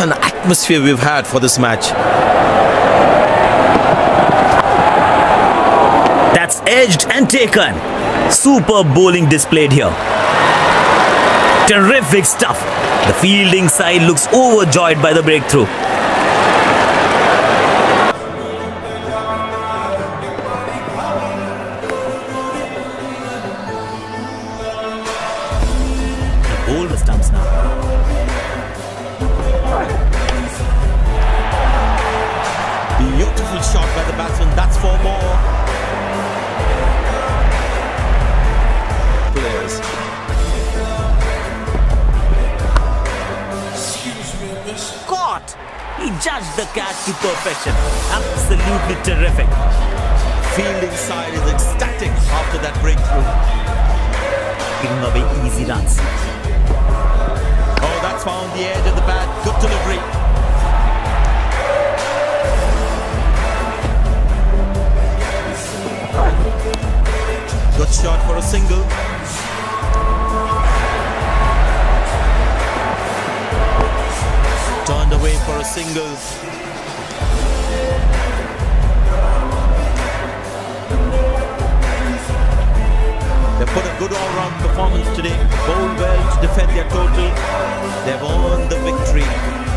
an atmosphere we've had for this match. That's edged and taken. Superb bowling displayed here. Terrific stuff. The fielding side looks overjoyed by the breakthrough. Hold the stumps now. Shot by the batsman. That's four more. Players. Caught! He judged the catch to perfection. Absolutely terrific. Fielding side is ecstatic after that breakthrough. Giving away easy runs. Oh, that's found the edge of the bat. Good delivery. Shot for a single. Turned away for a single. They put a good all-round performance today. Bowled well to defend their total. They've earned the victory.